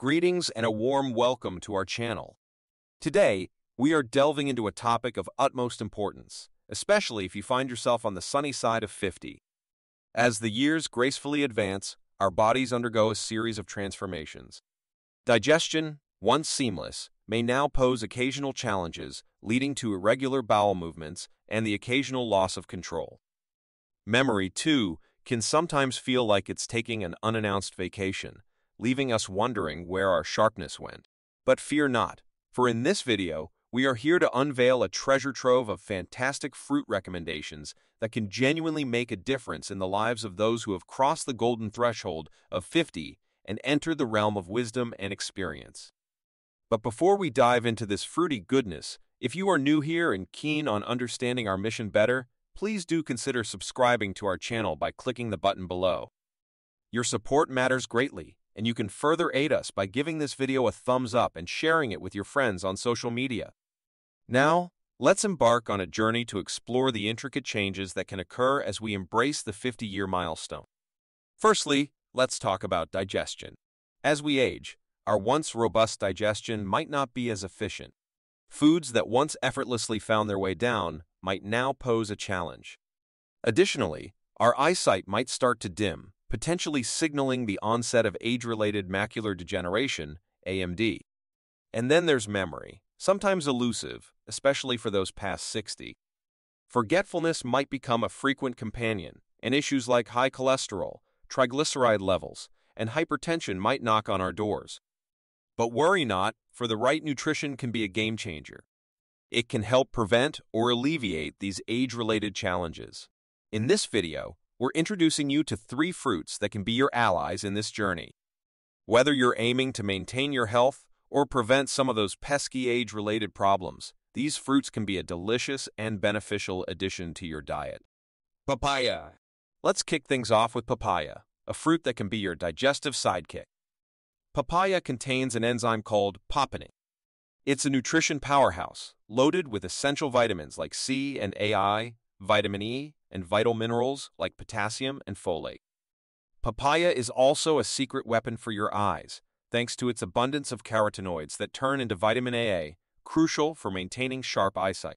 Greetings and a warm welcome to our channel. Today, we are delving into a topic of utmost importance, especially if you find yourself on the sunny side of 50. As the years gracefully advance, our bodies undergo a series of transformations. Digestion, once seamless, may now pose occasional challenges, leading to irregular bowel movements and the occasional loss of control. Memory, too, can sometimes feel like it's taking an unannounced vacation, leaving us wondering where our sharpness went. But fear not, for in this video, we are here to unveil a treasure trove of fantastic fruit recommendations that can genuinely make a difference in the lives of those who have crossed the golden threshold of 50 and entered the realm of wisdom and experience. But before we dive into this fruity goodness, if you are new here and keen on understanding our mission better, please do consider subscribing to our channel by clicking the button below. Your support matters greatly, and you can further aid us by giving this video a thumbs up and sharing it with your friends on social media. Now, let's embark on a journey to explore the intricate changes that can occur as we embrace the 50-year milestone. Firstly, let's talk about digestion. As we age, our once robust digestion might not be as efficient. Foods that once effortlessly found their way down might now pose a challenge. Additionally, our eyesight might start to dim, potentially signaling the onset of age-related macular degeneration, AMD. And then there's memory, sometimes elusive, especially for those past 60. Forgetfulness might become a frequent companion, and issues like high cholesterol, triglyceride levels, and hypertension might knock on our doors. But worry not, for the right nutrition can be a game changer. It can help prevent or alleviate these age-related challenges. In this video, we're introducing you to three fruits that can be your allies in this journey. Whether you're aiming to maintain your health or prevent some of those pesky age-related problems, these fruits can be a delicious and beneficial addition to your diet. Papaya. Let's kick things off with papaya, a fruit that can be your digestive sidekick. Papaya contains an enzyme called papain. It's a nutrition powerhouse, loaded with essential vitamins like C and AI, vitamin E, and vital minerals like potassium and folate. Papaya is also a secret weapon for your eyes, thanks to its abundance of carotenoids that turn into vitamin AA, crucial for maintaining sharp eyesight.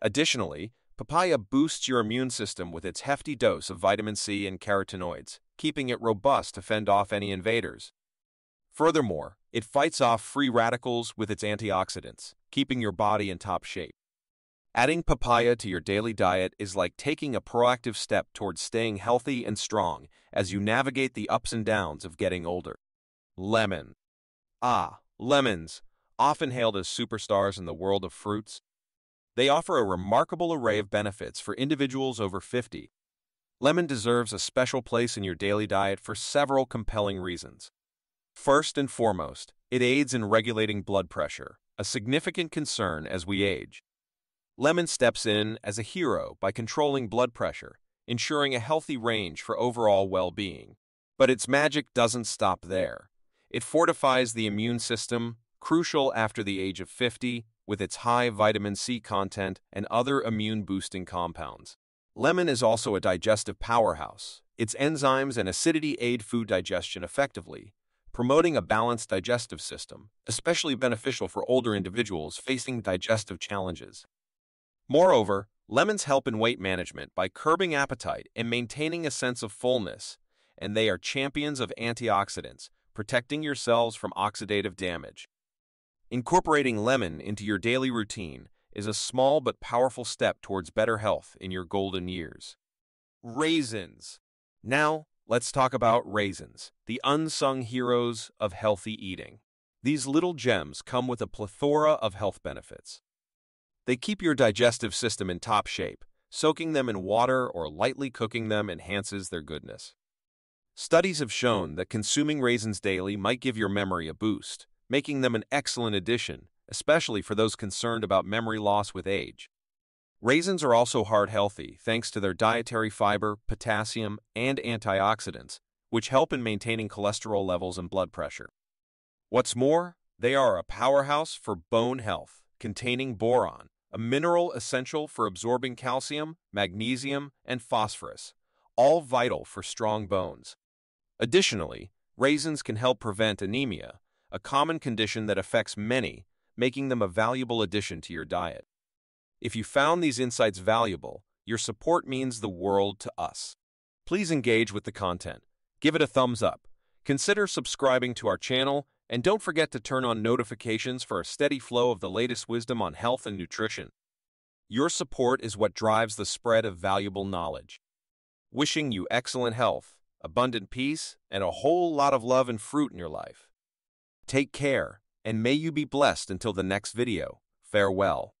Additionally, papaya boosts your immune system with its hefty dose of vitamin C and carotenoids, keeping it robust to fend off any invaders. Furthermore, it fights off free radicals with its antioxidants, keeping your body in top shape. Adding papaya to your daily diet is like taking a proactive step towards staying healthy and strong as you navigate the ups and downs of getting older. Lemon. Ah, lemons, often hailed as superstars in the world of fruits. They offer a remarkable array of benefits for individuals over 50. Lemon deserves a special place in your daily diet for several compelling reasons. First and foremost, it aids in regulating blood pressure, a significant concern as we age. Lemon steps in as a hero by controlling blood pressure, ensuring a healthy range for overall well-being. But its magic doesn't stop there. It fortifies the immune system, crucial after the age of 50, with its high vitamin C content and other immune-boosting compounds. Lemon is also a digestive powerhouse. Its enzymes and acidity aid food digestion effectively, promoting a balanced digestive system, especially beneficial for older individuals facing digestive challenges. Moreover, lemons help in weight management by curbing appetite and maintaining a sense of fullness, and they are champions of antioxidants, protecting your cells from oxidative damage. Incorporating lemon into your daily routine is a small but powerful step towards better health in your golden years. Raisins. Now, let's talk about raisins, the unsung heroes of healthy eating. These little gems come with a plethora of health benefits. They keep your digestive system in top shape. Soaking them in water or lightly cooking them enhances their goodness. Studies have shown that consuming raisins daily might give your memory a boost, making them an excellent addition, especially for those concerned about memory loss with age. Raisins are also heart healthy thanks to their dietary fiber, potassium, and antioxidants, which help in maintaining cholesterol levels and blood pressure. What's more, they are a powerhouse for bone health, containing boron, a mineral essential for absorbing calcium, magnesium, and phosphorus, all vital for strong bones. Additionally, raisins can help prevent anemia, a common condition that affects many, making them a valuable addition to your diet. If you found these insights valuable, your support means the world to us. Please engage with the content. Give it a thumbs up. Consider subscribing to our channel, and don't forget to turn on notifications for a steady flow of the latest wisdom on health and nutrition. Your support is what drives the spread of valuable knowledge. Wishing you excellent health, abundant peace, and a whole lot of love and fruit in your life. Take care, and may you be blessed until the next video. Farewell.